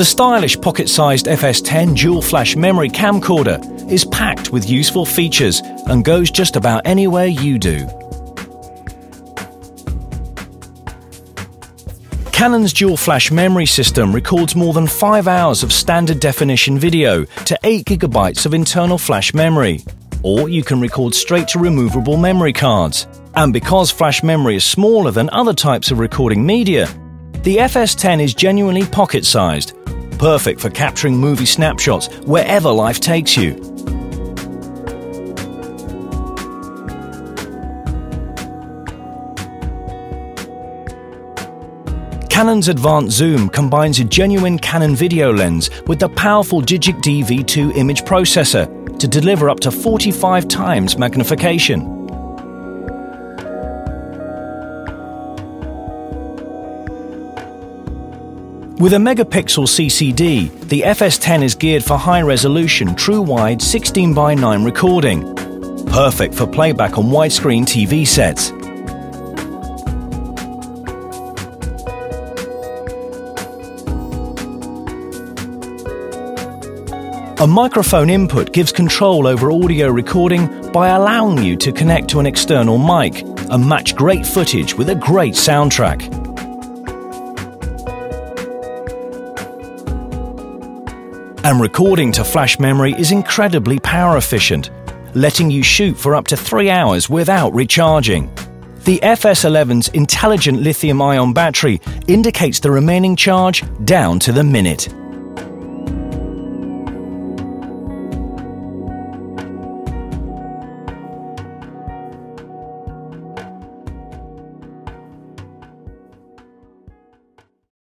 The stylish pocket-sized FS10 dual flash memory camcorder is packed with useful features and goes just about anywhere you do. Canon's dual flash memory system records more than 5 hours of standard definition video to 8 gigabytes of internal flash memory. Or you can record straight to removable memory cards. And because flash memory is smaller than other types of recording media, the FS10 is genuinely pocket sized, perfect for capturing movie snapshots wherever life takes you. Canon's advanced zoom combines a genuine Canon video lens with the powerful DIGIC DV II image processor to deliver up to 45 times magnification. With a megapixel CCD, the FS10 is geared for high resolution, true wide 16 by 9 recording. Perfect for playback on widescreen TV sets. A microphone input gives control over audio recording by allowing you to connect to an external mic and match great footage with a great soundtrack. And recording to flash memory is incredibly power efficient, letting you shoot for up to three hours without recharging. The FS11's intelligent lithium ion battery indicates the remaining charge down to the minute.